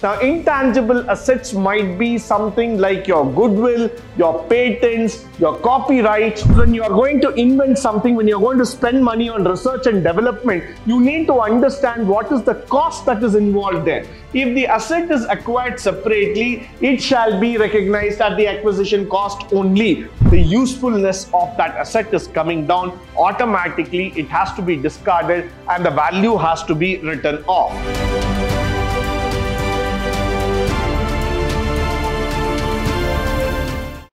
Now, intangible assets might be something like your goodwill, your patents, your copyrights. When you are going to invent something, when you're going to spend money on research and development, you need to understand what is the cost that is involved there. If the asset is acquired separately, it shall be recognized at the acquisition cost only. The usefulness of that asset is coming down automatically. It has to be discarded and the value has to be written off.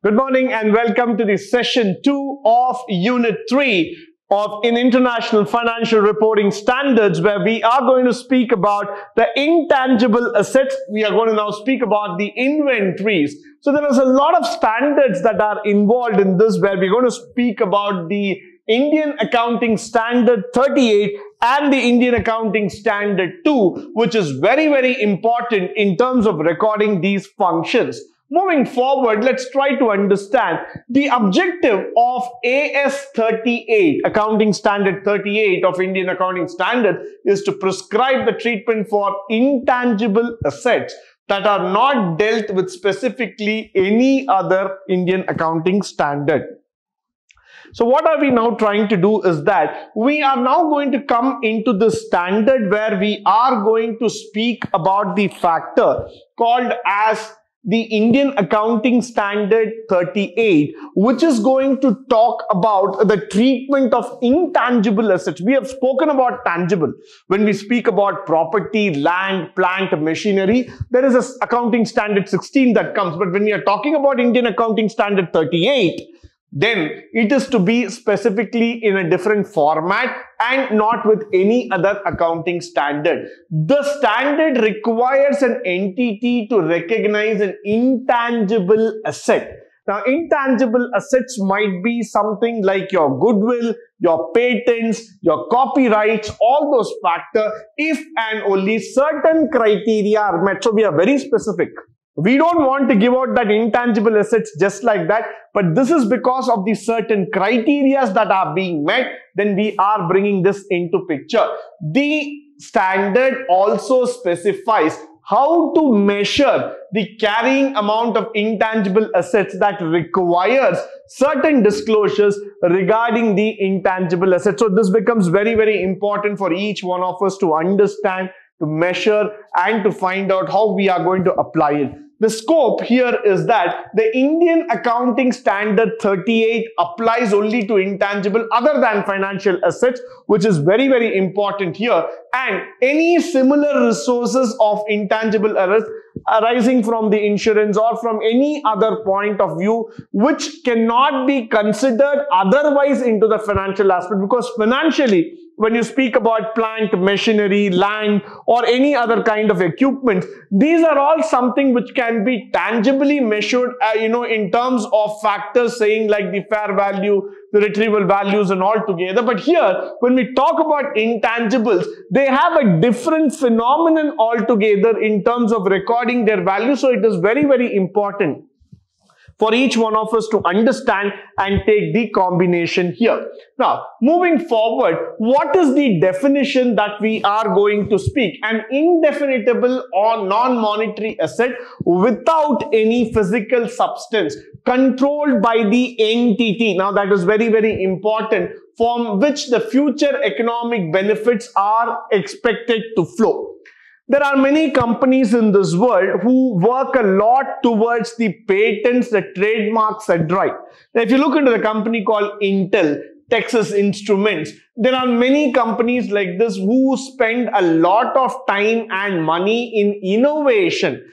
Good morning and welcome to the session 2 of unit 3 of in international financial reporting standards where we are going to speak about the intangible assets. We are going to now speak about the inventories. So there is a lot of standards that are involved in this where we're going to speak about the Indian Accounting Standard 38 and the Indian Accounting Standard 2 which is very very important in terms of recording these functions Moving forward, let's try to understand the objective of AS 38, Accounting Standard 38 of Indian Accounting Standard is to prescribe the treatment for intangible assets that are not dealt with specifically any other Indian accounting standard. So what are we now trying to do is that we are now going to come into the standard where we are going to speak about the factor called as the Indian Accounting Standard 38, which is going to talk about the treatment of intangible assets. We have spoken about tangible. When we speak about property, land, plant, machinery, there is a accounting standard 16 that comes. But when we are talking about Indian Accounting Standard 38, then it is to be specifically in a different format and not with any other accounting standard. The standard requires an entity to recognize an intangible asset. Now, intangible assets might be something like your goodwill, your patents, your copyrights, all those factors, if and only certain criteria are met. So, we are very specific. We don't want to give out that intangible assets just like that, but this is because of the certain criterias that are being met, then we are bringing this into picture. The standard also specifies how to measure the carrying amount of intangible assets that requires certain disclosures regarding the intangible assets. So this becomes very, very important for each one of us to understand, to measure and to find out how we are going to apply it. The scope here is that the Indian Accounting Standard 38 applies only to intangible other than financial assets, which is very, very important here. And any similar resources of intangible assets arising from the insurance or from any other point of view, which cannot be considered otherwise into the financial aspect because financially, when you speak about plant, machinery, land, or any other kind of equipment, these are all something which can be tangibly measured, uh, you know, in terms of factors saying like the fair value, the retrieval values and all together. But here, when we talk about intangibles, they have a different phenomenon altogether in terms of recording their value. So it is very, very important for each one of us to understand and take the combination here. Now, moving forward, what is the definition that we are going to speak? An identifiable or non-monetary asset without any physical substance controlled by the entity. Now, that is very, very important from which the future economic benefits are expected to flow. There are many companies in this world who work a lot towards the patents, the trademarks, and right. Now, if you look into the company called Intel, Texas Instruments, there are many companies like this who spend a lot of time and money in innovation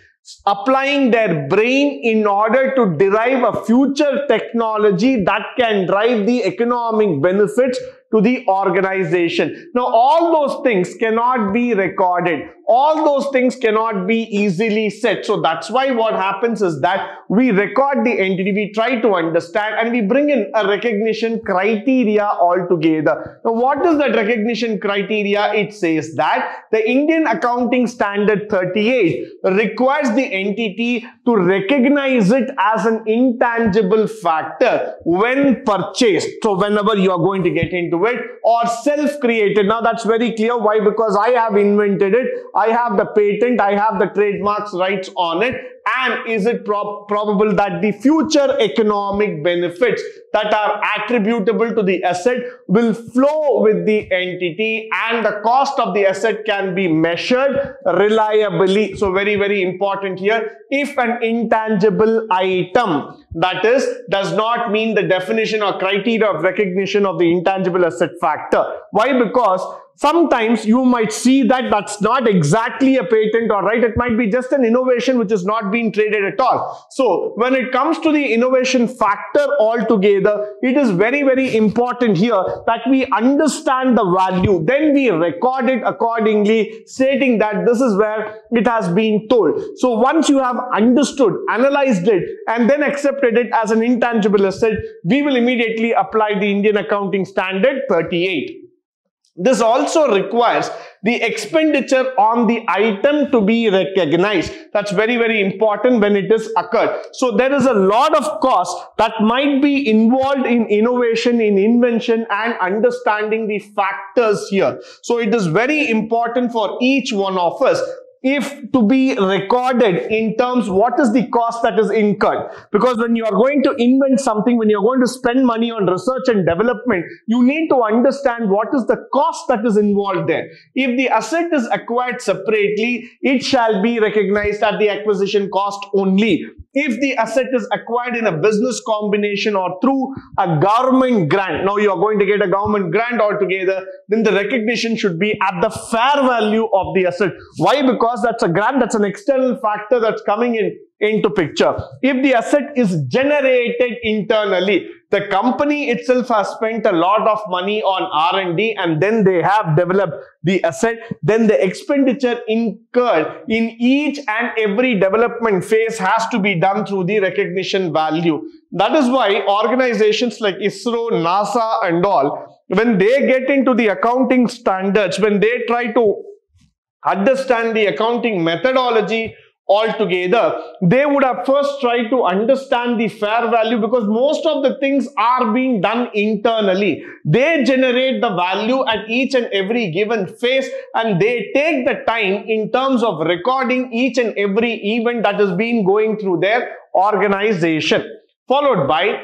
applying their brain in order to derive a future technology that can drive the economic benefits to the organization. Now, all those things cannot be recorded. All those things cannot be easily set. So that's why what happens is that we record the entity, we try to understand and we bring in a recognition criteria altogether. Now, what is that recognition criteria? It says that the Indian Accounting Standard 38 requires the entity to recognize it as an intangible factor when purchased. So whenever you are going to get into it or self-created. Now that's very clear. Why? Because I have invented it. I have the patent. I have the trademarks rights on it and is it prob probable that the future economic benefits that are attributable to the asset will flow with the entity and the cost of the asset can be measured reliably. So very, very important here. If an intangible item that is does not mean the definition or criteria of recognition of the intangible asset factor. Why? Because sometimes you might see that that's not exactly a patent or right it might be just an innovation which is not being traded at all. So when it comes to the innovation factor altogether it is very very important here that we understand the value. Then we record it accordingly stating that this is where it has been told. So once you have understood analyzed it and then accepted it as an intangible asset we will immediately apply the indian accounting standard 38 this also requires the expenditure on the item to be recognized. That's very, very important when it is occurred. So there is a lot of cost that might be involved in innovation, in invention and understanding the factors here. So it is very important for each one of us if to be recorded in terms what is the cost that is incurred? Because when you are going to invent something when you're going to spend money on research and development you need to understand what is the cost that is involved there. If the asset is acquired separately it shall be recognized at the acquisition cost only if the asset is acquired in a business combination or through a government grant, now you are going to get a government grant altogether, then the recognition should be at the fair value of the asset. Why? Because that's a grant, that's an external factor that's coming in into picture. If the asset is generated internally, the company itself has spent a lot of money on R&D and then they have developed the asset, then the expenditure incurred in each and every development phase has to be done through the recognition value. That is why organizations like ISRO, NASA and all, when they get into the accounting standards, when they try to understand the accounting methodology altogether, they would have first tried to understand the fair value because most of the things are being done internally. They generate the value at each and every given phase and they take the time in terms of recording each and every event that has been going through their organization. Followed by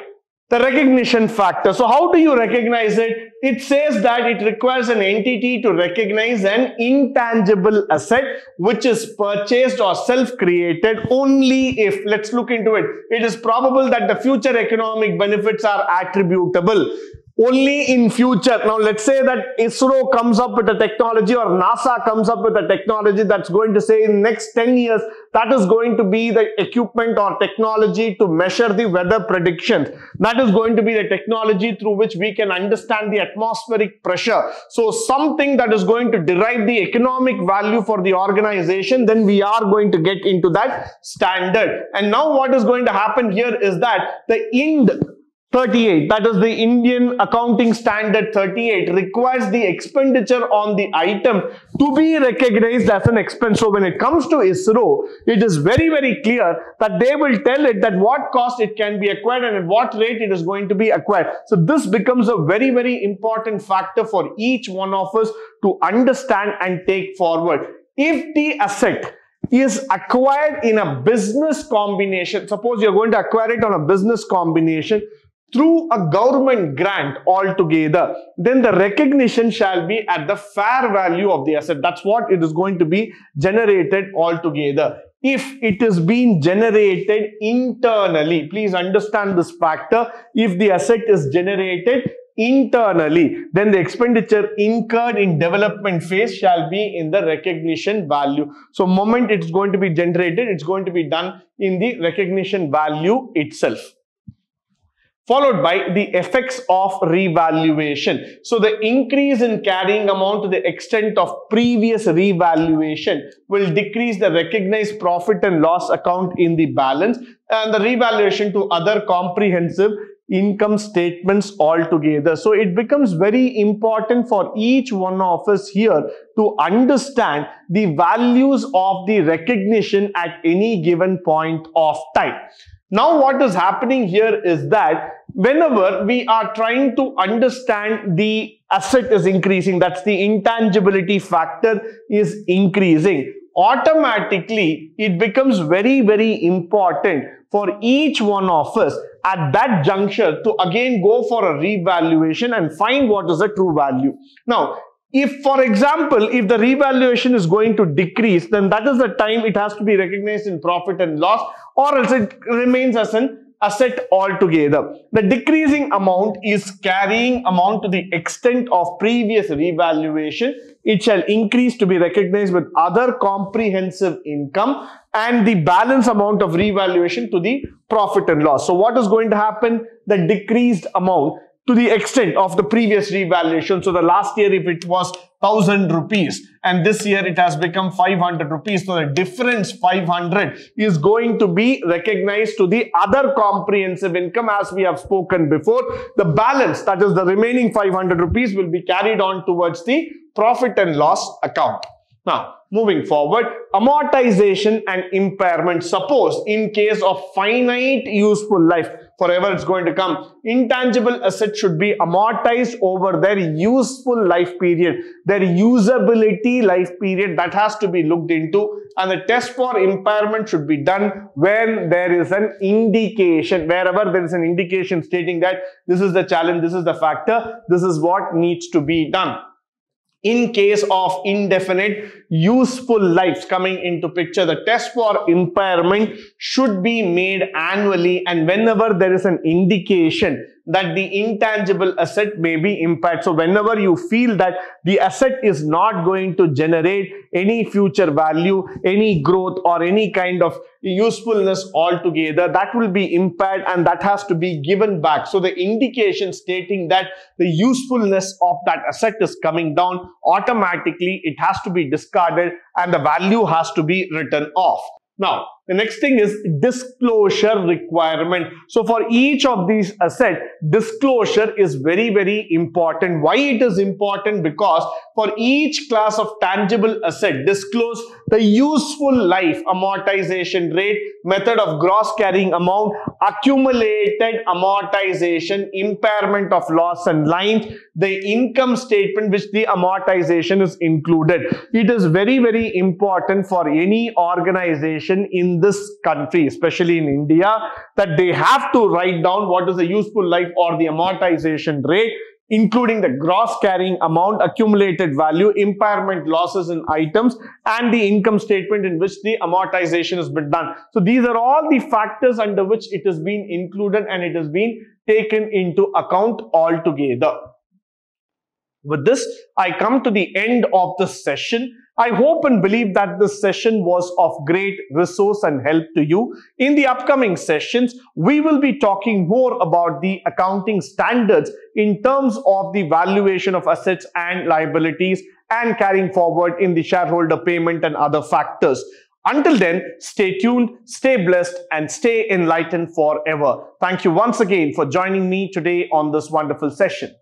the recognition factor. So how do you recognize it? It says that it requires an entity to recognize an intangible asset which is purchased or self-created only if, let's look into it, it is probable that the future economic benefits are attributable only in future. Now, let's say that ISRO comes up with a technology or NASA comes up with a technology that's going to say in next 10 years, that is going to be the equipment or technology to measure the weather predictions. That is going to be the technology through which we can understand the atmospheric pressure. So, something that is going to derive the economic value for the organization, then we are going to get into that standard. And now what is going to happen here is that the IND 38 that is the Indian accounting standard 38 requires the expenditure on the item to be recognized as an expense. So when it comes to ISRO it is very very clear that they will tell it that what cost it can be acquired and at what rate it is going to be acquired. So this becomes a very very important factor for each one of us to understand and take forward. If the asset is acquired in a business combination suppose you're going to acquire it on a business combination through a government grant altogether, then the recognition shall be at the fair value of the asset. That's what it is going to be generated altogether. If it is being generated internally, please understand this factor. If the asset is generated internally, then the expenditure incurred in development phase shall be in the recognition value. So moment it's going to be generated, it's going to be done in the recognition value itself followed by the effects of revaluation. So the increase in carrying amount to the extent of previous revaluation will decrease the recognized profit and loss account in the balance and the revaluation to other comprehensive income statements altogether. So it becomes very important for each one of us here to understand the values of the recognition at any given point of time. Now what is happening here is that whenever we are trying to understand the asset is increasing, that's the intangibility factor is increasing, automatically it becomes very, very important for each one of us at that juncture to again go for a revaluation and find what is the true value. Now, if, for example, if the revaluation is going to decrease, then that is the time it has to be recognized in profit and loss or else it remains as an asset altogether. The decreasing amount is carrying amount to the extent of previous revaluation. It shall increase to be recognized with other comprehensive income and the balance amount of revaluation to the profit and loss. So what is going to happen? The decreased amount to the extent of the previous revaluation. So the last year if it was 1000 rupees and this year it has become 500 rupees. So the difference 500 is going to be recognized to the other comprehensive income as we have spoken before. The balance that is the remaining 500 rupees will be carried on towards the profit and loss account. Now, moving forward, amortization and impairment. Suppose in case of finite useful life, forever it's going to come. Intangible assets should be amortized over their useful life period, their usability life period that has to be looked into. And the test for impairment should be done when there is an indication, wherever there is an indication stating that this is the challenge, this is the factor, this is what needs to be done in case of indefinite useful lives coming into picture the test for impairment should be made annually. And whenever there is an indication that the intangible asset may be impaired. So whenever you feel that the asset is not going to generate any future value, any growth or any kind of usefulness altogether, that will be impaired and that has to be given back. So the indication stating that the usefulness of that asset is coming down, automatically it has to be discarded and the value has to be written off. Now, the next thing is disclosure requirement. So for each of these asset, disclosure is very, very important. Why it is important? Because for each class of tangible asset, disclose the useful life amortization rate, method of gross carrying amount, accumulated amortization, impairment of loss and lines, the income statement which the amortization is included. It is very, very important for any organization in this country, especially in India, that they have to write down what is the useful life or the amortization rate including the gross carrying amount, accumulated value, impairment losses in items, and the income statement in which the amortization has been done. So these are all the factors under which it has been included and it has been taken into account altogether. With this, I come to the end of the session. I hope and believe that this session was of great resource and help to you. In the upcoming sessions, we will be talking more about the accounting standards in terms of the valuation of assets and liabilities and carrying forward in the shareholder payment and other factors. Until then, stay tuned, stay blessed, and stay enlightened forever. Thank you once again for joining me today on this wonderful session.